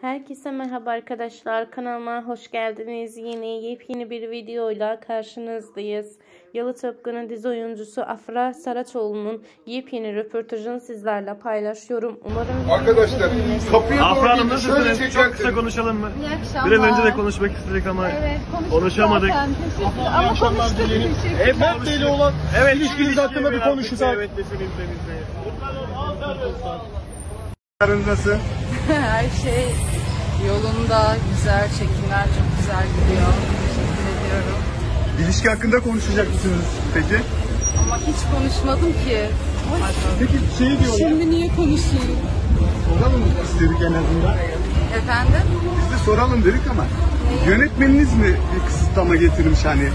Herkese merhaba arkadaşlar. Kanalıma hoş geldiniz. Yeni yepyeni bir videoyla karşınızdayız. Yalı Tıpkı'nın dizi oyuncusu Afra Saraçoğlu'nun yepyeni röportajını sizlerle paylaşıyorum. Umarım Arkadaşlar kapıya Afra Hanım nasılsınız? Çok kısa konuşalım mı? İyi akşamlar. Bir an önce de konuşmak istedik ama Evet, konuşamadık. zaten. Teşekkür Ama konuştuk. Teşekkür Hep Bey'le olan evet, ilişkiniz hakkında bir konuşursak. Evet, kesinlikle. Aranız nasıl? Her şey yolunda, güzel çekimler çok güzel gidiyor. Teşekkür ediyorum. İlişki hakkında konuşacak mısınız peki? Ama hiç konuşmadım ki. Peki şey diyorlar. Şimdi niye konuşayım? Soralım istedik en azından. Efendim? Biz de soralım dedik ama yönetmeniniz mi bir kısıtlama getirmiş hani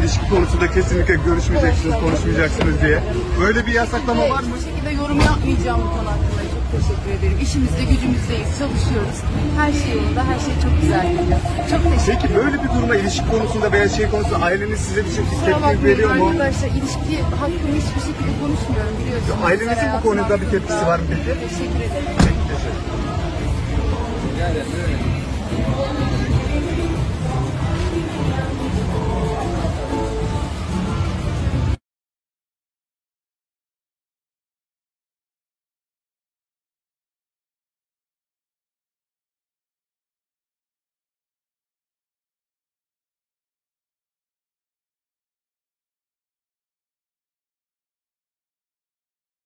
ilişki konusunda kesinlikle görüşmeyeceksiniz, konuşmayacaksınız diye. Böyle bir yasaklama var mı? Hiçbir şekilde yorum yapmayacağım bu konu hakkında. Teşekkür ederim. İşimizde, gücümüzdeyiz, çalışıyoruz. Her şey yolunda, her şey çok güzel gidiyor. Çok teşekkür Peki böyle bir durumda ilişki konusunda veya şey konusunda aileniz size bir şey tepki veriyor mu? arkadaşlar. İlişki hakkında hiçbir şekilde konuşmuyorum biliyorsunuz. Ailenizin bu konuda bir tepkisi var mı peki? Teşekkür ederim. Teşekkür